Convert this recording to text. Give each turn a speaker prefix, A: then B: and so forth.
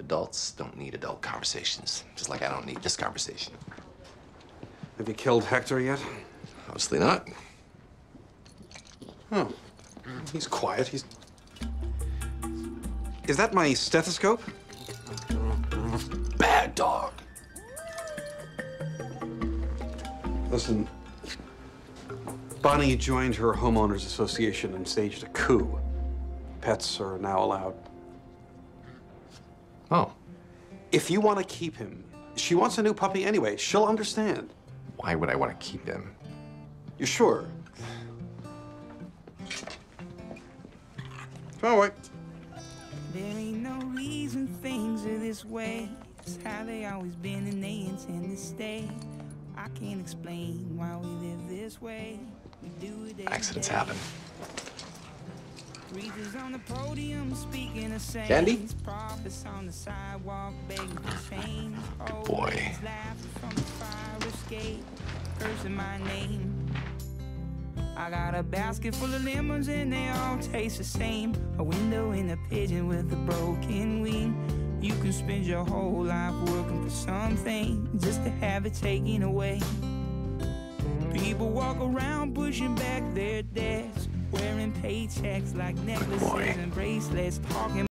A: Adults don't need adult conversations, just like I don't need this conversation.
B: Have you killed Hector yet?
A: Obviously not.
B: Oh. He's quiet. He's. Is that my stethoscope?
A: Bad dog.
B: Listen. Bonnie joined her homeowners association and staged a coup. Pets are now allowed.
A: Oh,
B: If you want to keep him, she wants a new puppy anyway. She'll understand.
A: why would I want to keep him?
B: You're sure? Come on, wait.
C: There ain't no reason things are this way. It's how they always been and they intend to stay. I can't explain why we live this way. We do it every
A: Accidents
C: day.
A: happen.
C: Preachers on the podium speaking of saints.
A: Candy?
C: Prophets on the sidewalk begging for change. Good
A: boy.
C: Laughing from the fire escape, cursing my name. I got a basket full of lemons and they all taste the same. A window and a pigeon with a broken wing. You can spend your whole life working for something just to have it taken away. People walk around pushing back their debts, wearing paychecks like necklaces and bracelets, talking